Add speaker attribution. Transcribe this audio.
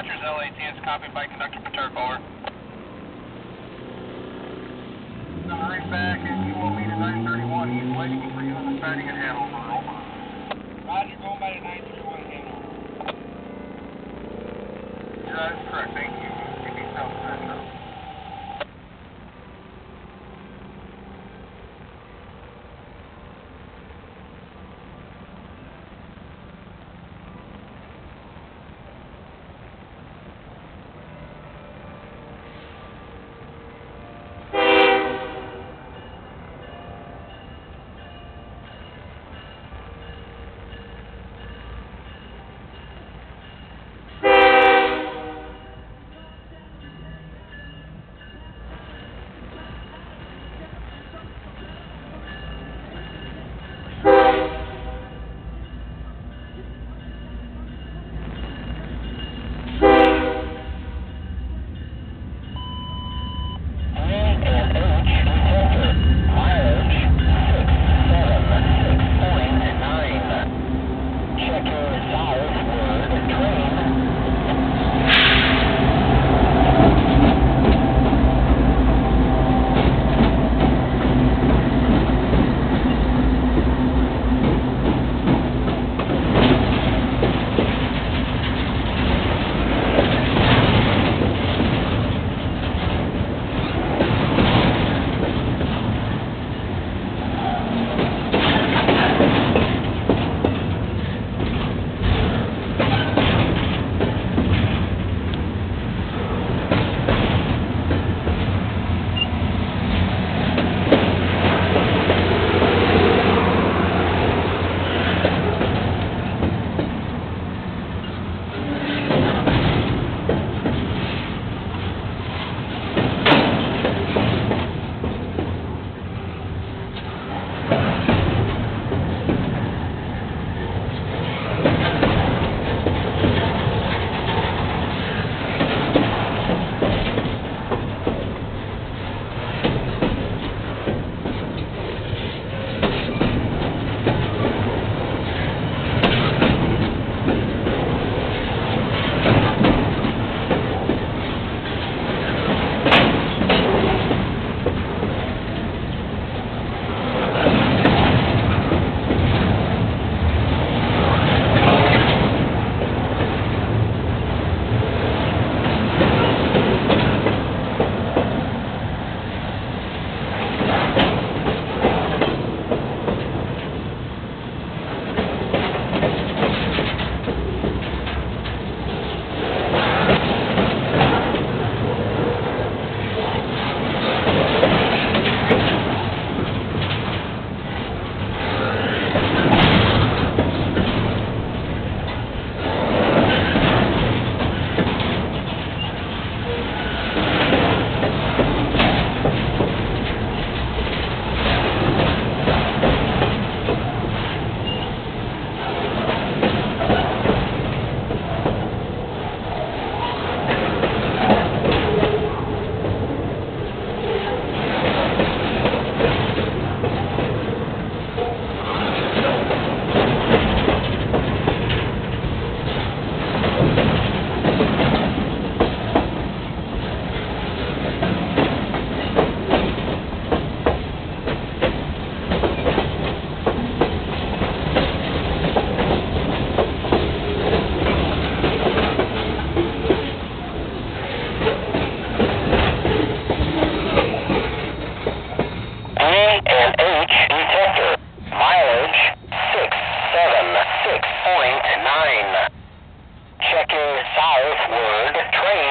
Speaker 1: Rogers, LA 10 is copied by conductor Paterno, over.
Speaker 2: Back, if you will meet at 931, he's waiting for you.
Speaker 1: Roger, going by the 931 Hanover.
Speaker 2: That is correct, thank you. Give Central. word train